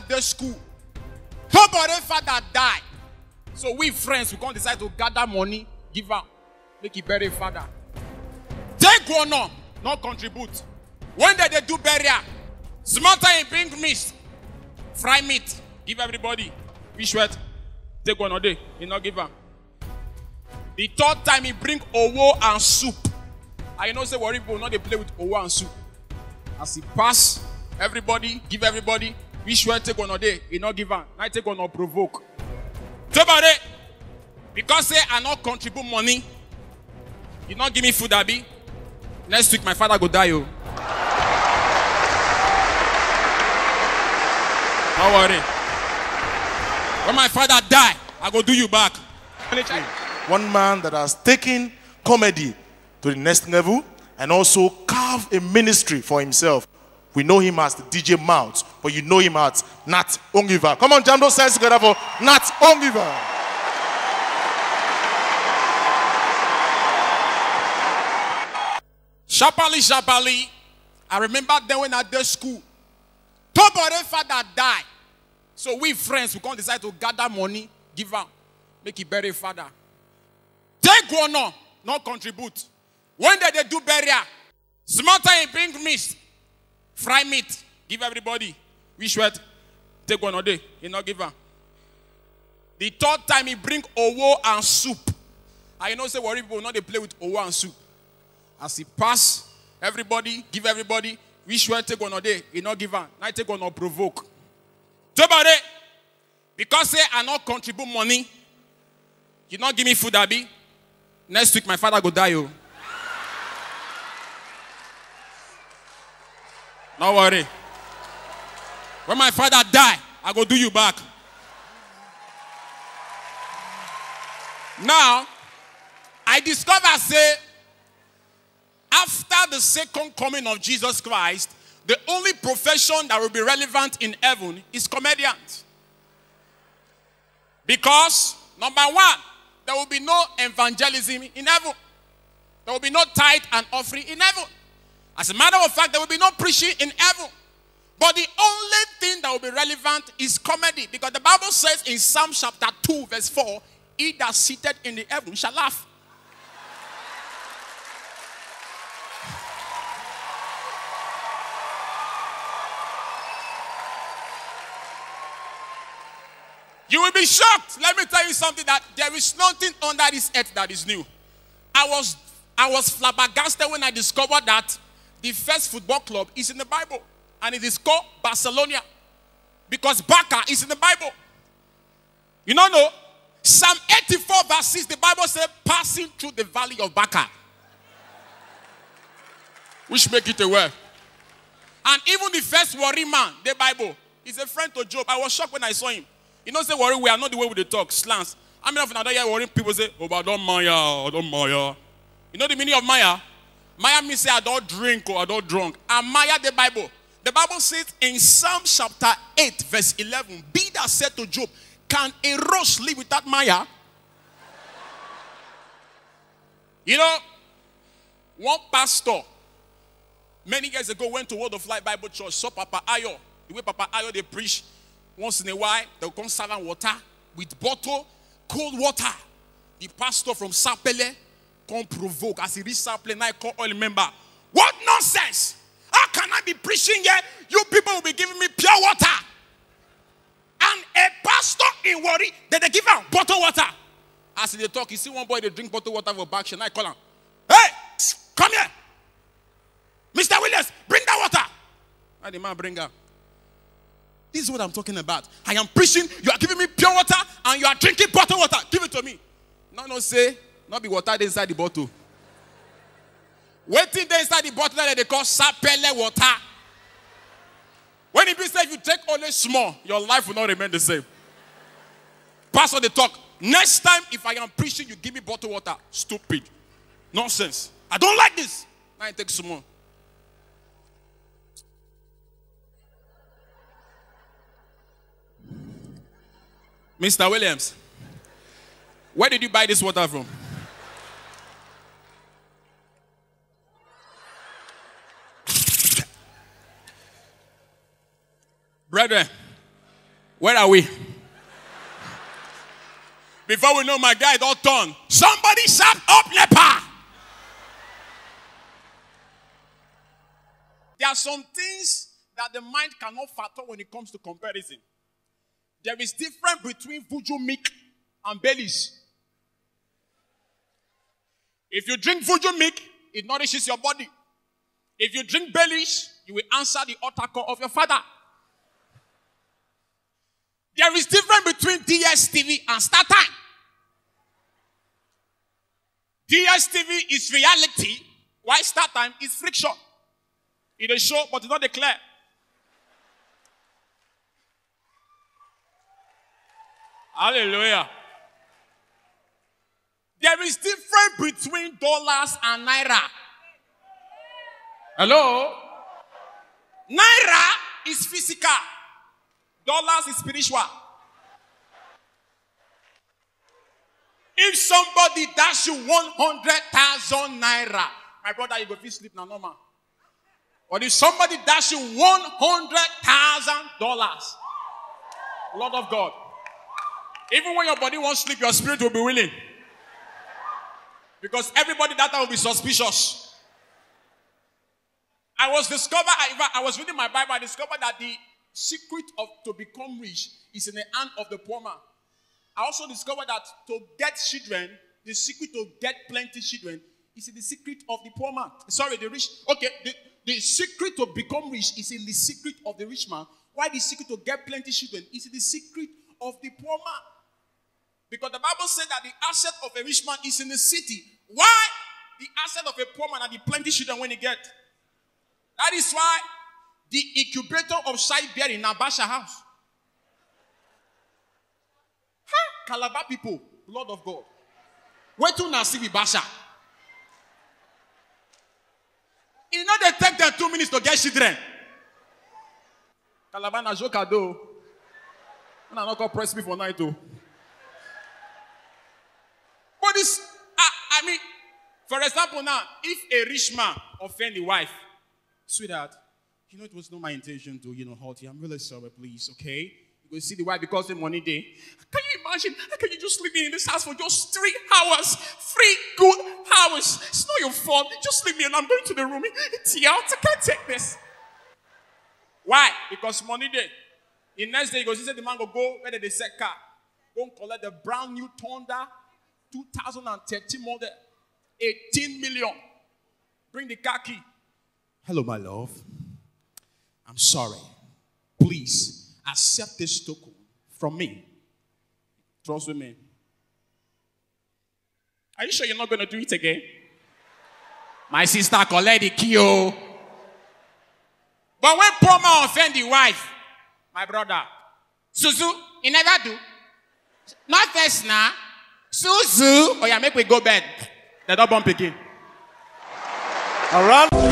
dey school. Nobody father die. So we friends we come decide to gather money give am make e bury father. Take one up no contribute. When dem dey do burial small time e bring meat fry meat give everybody. Fish wet take one a day e no give am. The third time e bring owo and soup. And you know say warri people no dey play with owo and soup. As e pass everybody give everybody fish wet take one a day e no give na e take one provoke tobade because say i not contribute money you not give me food abi next week my father go die oh. o. no worry when my father die i go do you back. One man that has taken comedy to the next level and also carved a ministry for himself. We know him as the DJ Mount, but you know him as Nat Oliver. Come on, jam those hands together for Nat Oliver. Sharply, sharply. I remember then when I did school. Nobody father died. So we friends, we come decide to gather money, give up, make e bury father. Take one up, not contribute. When they, they do burial, small time e bring meat, fry meat, give everybody. Wish wet, take one a day, he not give am. The third time he bring owo and soup. I you know say Warri people no they play with owo and soup. As he pass, everybody, give everybody. Wish where take one a day, he not give am. Now take one or provoke. Tobade, because say I not contribute money, you not give me food, Abi. Next week my father go die, oh. No worry. When my father die, I go do you back. Now, I discover say after the second coming of Jesus Christ, the only profession that will be relevant in heaven is comedians. Because, number one, there will be no evangelism in heaven. There will be no tithe and offering in heaven. As a matter of fact, there will be no preaching in heaven. But the only thing that will be relevant is comedy. Because the Bible says in Psalm chapter 2, verse 4, He that seated in the heaven shall laugh. You will be shocked. Let me tell you something that there is nothing under this earth that is new. I was I was flabbergasted when I discovered that the first football club is in the Bible and it is called Barcelona because Barca is in the Bible. You know, no? Psalm 84 verse 6, the Bible says, passing through the valley of Baca. Which make it aware. And even the first Warri man, the Bible, is a friend to Job. I was shocked when I saw him. You know, say Warri, we are not the way we they talk, slants. I mean, often I worrying people say, oh, but I don't Maya, I don't Maya. You know the meaning of Maya? Maya means say I don't drink or I don't drunk. And Maya, the Bible. The Bible says in Psalm chapter 8, verse 11, be that said to Job, can a rose live without Maya? You know, one pastor many years ago went to Word of Life Bible Church, saw Papa Ayo. The way Papa Ayo they preach, once in a while, they'll come serve water with bottle, cold water. The pastor from Sapele come provoke as he reach Sapele, now I call oil member. What nonsense! How can I be preaching here? You people will be giving me pure water. And a pastor in Warri, that they give out bottled water. As they talk, you see one boy, they drink bottled water for back, and I call him, Hey, come here. Mr. Williams, bring that water. And the man bring her. This is what I'm talking about. I am preaching, you are giving me pure water, and you are drinking bottled water. Give it to me. No, no, say, not be water inside the bottle. Waiting there inside the bottle that they call sapele water. When it be said, you take only small, your life will not remain the same. Pastor, they talk. Next time, if I am preaching, you give me bottled water. Stupid. Nonsense. I don't like this. Now I take small. Mr. Williams, where did you buy this water from? Brethren, Where are we? Before we know my guy don't turn. Somebody shout up NEPA. There are some things that the mind cannot fathom when it comes to comparison. There is difference between Viju milk and Baileys. If you drink Viju milk, it nourishes your body. If you drink Baileys, you will answer the altar call of your father. There is difference between DSTV and StarTime. DSTV is reality, while StarTime is friction. It is show, but it's not declared. Hallelujah. There is difference between dollars and naira. Hello? Naira is physical. Dollars is spiritual. If somebody dash you 100,000 naira, my brother, you go feel sleep now, normal. But if somebody dash you 100,000 dollars, Lord of God, even when your body won't sleep, your spirit will be willing. Because everybody that time will be suspicious. I was discovered, I was reading my Bible, I discovered that the secret of to become rich is in the hand of the poor man. I also discovered that to get children, the secret to get plenty children is in the secret of the poor man. Sorry, the rich. Okay, the, the secret to become rich is in the secret of the rich man. Why the secret to get plenty children is in the secret of the poor man. Because the Bible said that the asset of a rich man is in the city. Why the asset of a poor man are the plenty children when he get? That is why the incubator of child bearing in Abasha house. Huh? Calabar people, blood of God. Wait till now see Basha. You know they take them two minutes to get children. Calabar na joke do. And I'm not gonna press me for night too. But this, I, I mean, for example, now, if a rich man offend the wife, sweetheart, you know it was not my intention to, you know, hurt you. I'm really sorry, please, okay? You go see the wife because the money day. Can you imagine? How can you just leave me in this house for just three hours? Three good hours. It's not your fault. Just leave me and I'm going to the room. It's out. I can't take this. Why? Because money day. The next day, he goes, he said the man go go where did they set car. Go and collect the brand new Tundra 2013 model. 18 million. Bring the car key. Hello, my love. I'm sorry. Please accept this token from me. Trust with me. Are you sure you're not going to do it again? My sister collect the. Oh. But when poor man offend the wife, my brother, Suzu, he never do. Not first now. Suzu. Oh yeah, make we go bed. The dog bump again. Around.